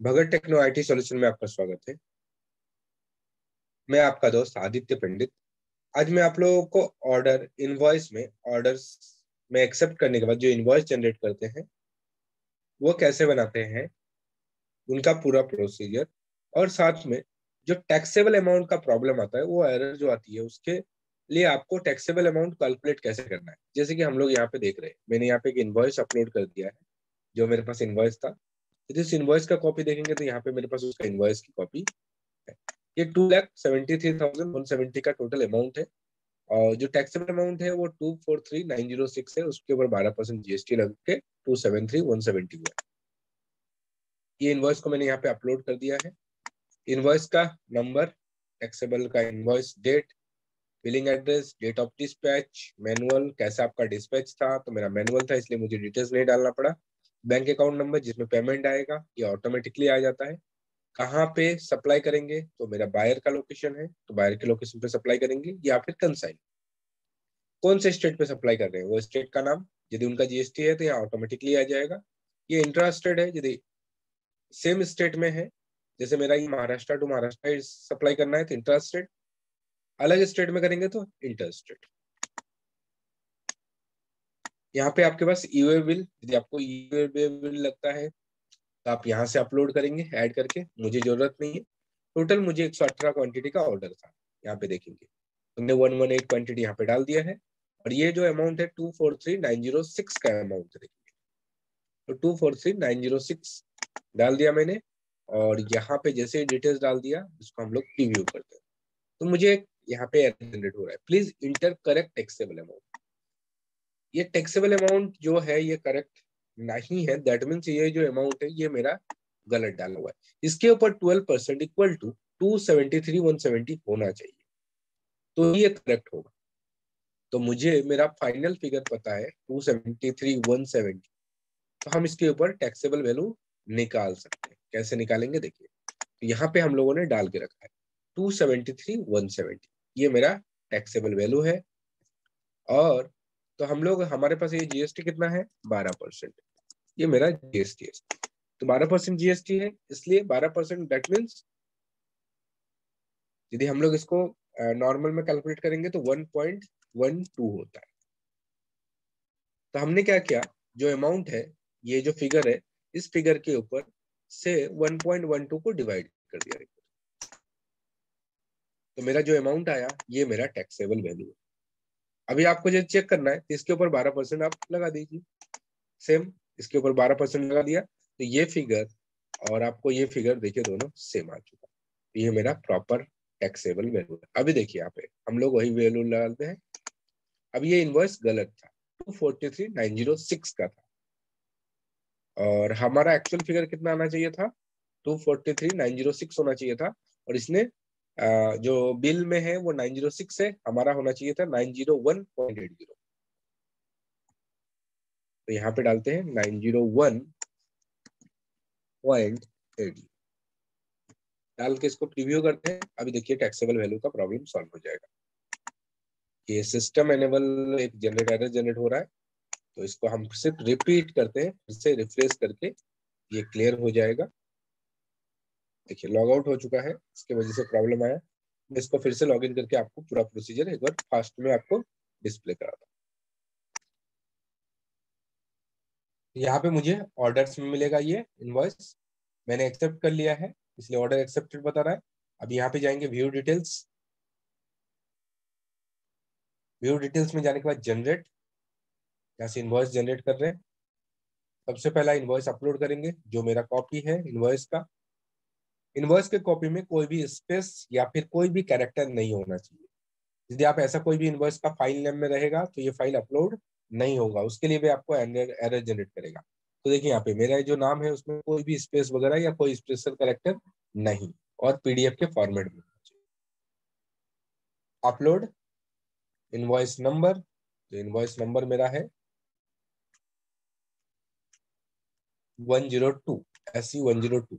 Bhagat techno IT solution में आपका स्वागत है। मैं आपका दोस्त आदित्य पंडित। आज मैं आप लोगों को ऑर्डर इनवॉइस में ऑर्डर्स में एक्सेप्ट करने के बाद जो इनवॉइस जनरेट करते हैं, वो कैसे बनाते हैं, उनका पूरा प्रोसीजर और साथ में जो टैक्सेबल अमाउंट का प्रॉब्लम आता है, वो एरर जो आती है, उसके लिए आपको टैक्सेबल अमाउंट कैलकुलेट कैसे करना है? जैसे कि हम लोग यहाँ पे देख रहे हैं, मैंने यहाँ पे एक इन्वॉइस अपलोड कर दिया है, जो मेरे पास इन्वॉइस था। यदि इस इनवॉइस का कॉपी देखेंगे तो यहाँ पे मेरे पास उसका इनवॉइस की कॉपी ये two lakh seventy three thousand one seventy का टोटल अमाउंट है। और जो टैक्सेबल अमाउंट है वो two four three nine zero six है। उसके ऊपर बारह परसेंट जीएसटी लग के two seven three one seventy हुआ ये इनवॉइस को मैंने यहाँ पे अपलोड कर दिया है। इनवॉइस का नंबर टैक्सेबल का invoice date billing address date of dispatch manual कैसा आपका डिस्पैच था तो मेरा मैनुअल था, इसलिए मुझे डिटेल्स नहीं डालना पड़ा। बैंक अकाउंट नंबर जिसमें पेमेंट आएगा, ये ऑटोमेटिकली आ जाता है। कहाँ पे सप्लाई करेंगे? तो मेरा बायर का लोकेशन है तो बायर के लोकेशन पे सप्लाई करेंगे या फिर कंसाइन कौन से स्टेट पे सप्लाई कर रहे हैं? वो स्टेट का नाम? यदि उनका जीएसटी है तो यहाँ ऑटोमेटिकली आ जाएगा। ये इंटरेस्टेड है, यदि सेम स्टेट में है, जैसे मेरा ये महाराष्ट्र टू महाराष्ट्र सप्लाई करना है तो इंटरेस्टेड अलग स्टेट में करेंगे तो इंटरेस्टेड यहाँ पे आपके पास ईओए बिल, यदि आपको ईओए बिल लगता है तो आप यहाँ से अपलोड करेंगे, ऐड करके, मुझे ज़रूरत नहीं है। टोटल मुझे 118 क्वांटिटी का ऑर्डर था, यहाँ पे देखेंगे। तुमने वन वन एट क्वांटिटी यहाँ पे डाल दिया है, और ये जो अमाउंट है two four three nine zero six का अमाउंट देखेंगे तो two four three nine zero six डाल दिया मैंने, और यहाँ पे जैसे डिटेल्स डाल दिया इसको हम लोग प्रीव्यू करते हैं। तो मुझे यहाँ पे जनरेट हो रहा है। Please enter correct taxable amount ये टैक्सेबल अमाउंट जो है, ये करेक्ट नहीं है. दैट मीन्स ये जो अमाउंट है, ये मेरा गलत डाला हुआ है. इसके ऊपर twelve percent equal to two seventy three one seventy होना चाहिए. तो ये करेक्ट होगा. तो मुझे, मेरा फाइनल फिगर पता है two seventy three one seventy तो हम इसके ऊपर टैक्सेबल वैल्यू निकाल सकते हैं. कैसे निकालेंगे? देखिए. तो यहाँ पे हम लोगों ने डाल के रखा है. Two seventy three one seventy ये मेरा टैक्सेबल वैल्यू है. और तो हम लोग, हमारे पास ये जीएसटी कितना है? बारह परसेंट। ये मेरा जीएसटी है। तो बारह परसेंट जीएसटी है, इसलिए बारह परसेंट डेट मीन्स यदि हम लोग इसको नॉर्मल में कैलकुलेट करेंगे तो वन पॉइंट वन टू होता है। तो हमने क्या किया? जो अमाउंट है, ये जो फिगर है, इस फिगर के ऊपर से 1.12 को डिवाइड कर दिया। तो मेरा जो अमाउंट आया, ये मेरा टैक्सेबल वैल्यू है। अभी आपको जो चेक करना है, इसके ऊपर बारह परसेंट आप लगा दीजिए। सेम इसके ऊपर बारह परसेंट लगा दिया तो ये फिगर और आपको ये फिगर देखिए दोनों सेम आ चुका ये मेरा प्रॉपर टैक्सेबल वैल्यू है। अभी देखिए यहाँ पे, हम लोग वही वैल्यू लगाते हैं। अब ये इनवॉइस गलत था टू फोर्टी का था। और हमारा एक्चुअल फिगर कितना आना चाहिए था? टू फोर्टी होना चाहिए था। और इसने जो बिल में है वो 906 है, हमारा होना चाहिए था 901.80 तो यहाँ पे डालते हैं 901.80 डाल के इसको प्रीव्यू करते हैं, अभी देखिए टैक्सेबल वैल्यू का प्रॉब्लम सॉल्व हो जाएगा। ये सिस्टम एनेबल एक जनरेट एरर जनरेट हो रहा है तो इसको हम सिर्फ़ रिपीट करते हैं, फिर से रिफ्रेश करके ये क्लियर हो जाएगा। देखिए लॉग आउट हो चुका है, इसके वजह से प्रॉब्लम आया। मैं इसको फिर से लॉग इन करके आपको पूरा प्रोसीजर एक बार फास्ट में आपको डिस्प्ले करा था यहाँ पे मुझे ऑर्डर्स में मिलेगा ये इनवॉइस मैंने एक्सेप्ट कर लिया है, इसलिए ऑर्डर एक्सेप्टेड बता रहा है। अब यहाँ पे जाएँगे व्यू डिटेल्स व्यू डिटेल्स में जाने के बाद जनरेट यहाँ से इनवॉइस जनरेट कर रहे हैं। सबसे पहला इनवॉइस अपलोड करेंगे, जो मेरा कॉपी है इनवॉइस का। इनवर्स के कॉपी में कोई भी स्पेस या फिर कोई भी कैरेक्टर नहीं होना चाहिए। यदि आप ऐसा कोई भी इनवर्स का फ़ाइल नेम में रहेगा तो ये फ़ाइल अपलोड नहीं होगा। उसके लिए भी आपको एरर जनरेट करेगा। तो देखिए, यहाँ पे मेरा जो नाम है, उसमें कोई भी स्पेस वगैरह या कोई स्पेशल करेक्टर नहीं और पीडीएफ के फॉर्मेट में अपलोड, इनवॉइस नंबर तो इनवॉइस नंबर मेरा है 102 एससी 102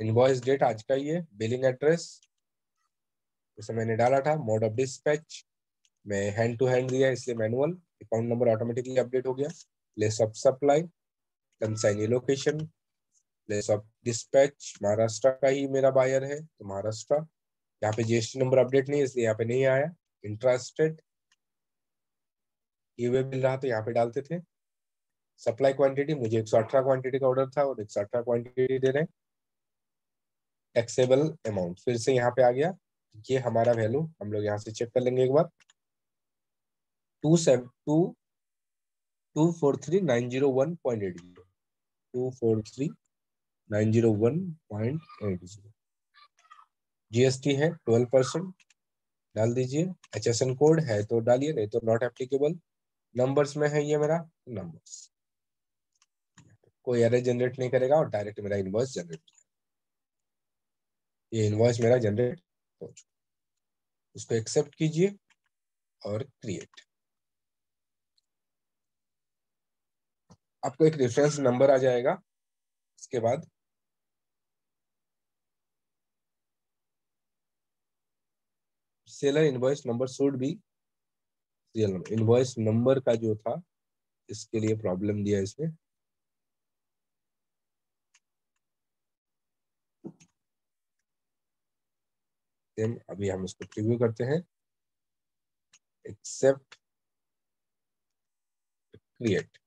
इनवॉइस डेट आज का ही है बिलिंग एड्रेस जैसे मैंने डाला था मोड ऑफ़ डिस्पैच मैं हैंड टू हैंड दिया इसलिए manual account number automatically update हो गया place of supply consignee location place of dispatch Maharashtra का ही मेरा बायर है तो महाराष्ट्र, यहाँ पे जीएसटी नंबर अपडेट नहीं इसलिए यहाँ पे नहीं आया इंटरेस्टेड ये मिल रहा तो यहाँ पे डालते थे सप्लाई क्वांटिटी मुझे एक सौ अठारह क्वांटिटी का ऑर्डर था और एक सौ अठारह क्वांटिटी दे रहे हैं टैक्सेबल अमाउंट फिर से यहाँ पे आ गया। ये हमारा वैल्यू हम लोग यहाँ से चेक कर लेंगे एक बार। Two seven two two four three nine zero one point eight zero two four three nine zero one point eight zero GST है ट्वेल्व परसेंट डाल दीजिए। एच एस एन कोड है तो डालिए, नहीं तो नॉट एप्लीकेबल नंबर्स में है ये मेरा नंबर्स कोई एरर जनरेट नहीं करेगा और डायरेक्ट मेरा इनवॉइस जनरेट ये इनवॉइस मेरा जनरेट हो चुका उसको एक्सेप्ट कीजिए और क्रिएट आपको एक रेफरेंस नंबर आ जाएगा। इसके बाद seller invoice number should be serial number invoice number का जो था, इसके लिए प्रॉब्लम दिया इसमें सेम अभी हम इसको प्रीव्यू करते हैं। एक्सेप्ट क्रिएट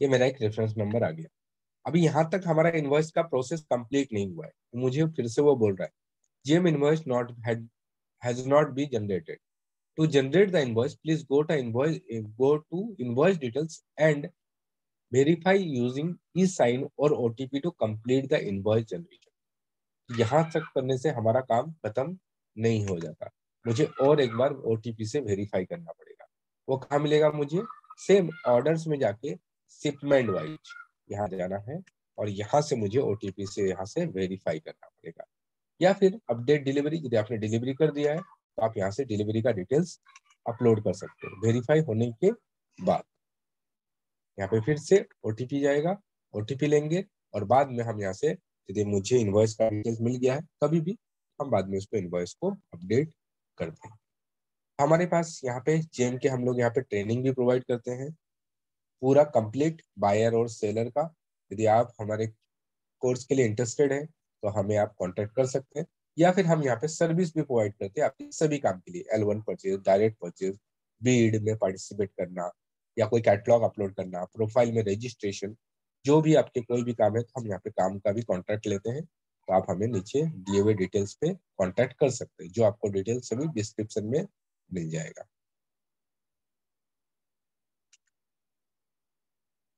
ये मेरा एक रेफरेंस नंबर आ गया। अभी यहाँ तक हमारा इनवॉइस का प्रोसेस कंप्लीट नहीं हुआ है। तो मुझे फिर से वो बोल रहा है GeM invoice not has not be generated to generate the invoice, please go to invoice, go to invoice details and verify using e-sign or OTP to complete the invoice generation. यहाँ तक करने से हमारा काम खत्म नहीं हो जाता। मुझे और एक बार OTP से वेरीफाई करना पड़ेगा। वो कहा मिलेगा मुझे? सेम ऑर्डर्स में जाके शिपमेंट वाइज यहाँ जाना है और यहाँ से मुझे ओटीपी से यहाँ से वेरीफाई करना पड़ेगा। या फिर अपडेट डिलीवरी यदि आपने डिलीवरी कर दिया है तो आप यहाँ से डिलीवरी का डिटेल्स अपलोड कर सकते हो। वेरीफाई होने के बाद। यहाँ पे फिर से ओटीपी जाएगा ओटीपी लेंगे और बाद में हम यहाँ से यदि मुझे इन्वॉइस का डिटेल्स मिल गया है। कभी भी हम बाद में उसको इन्वॉइस को अपडेट करते हैं। हमारे पास यहाँ पे जेम के हम लोग यहाँ पे ट्रेनिंग भी प्रोवाइड करते हैं। पूरा कंप्लीट बायर और सेलर का। यदि आप हमारे कोर्स के लिए इंटरेस्टेड है तो हमें आप कांटेक्ट कर सकते हैं। या फिर हम यहाँ पे सर्विस भी प्रोवाइड करते हैं आपके सभी काम के लिए। L one purchase direct purchase bid में पार्टिसिपेट करना या कोई कैटलॉग अपलोड करना प्रोफ़ाइल में रजिस्ट्रेशन जो भी आपके कोई भी काम है तो हम यहाँ पे काम का भी कॉन्ट्रैक्ट लेते हैं। तो आप हमें नीचे दिए हुए डिटेल्स पे कॉन्टैक्ट कर सकते हैं, जो आपको डिटेल्स सभी डिस्क्रिप्शन में मिल जाएगा।